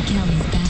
County.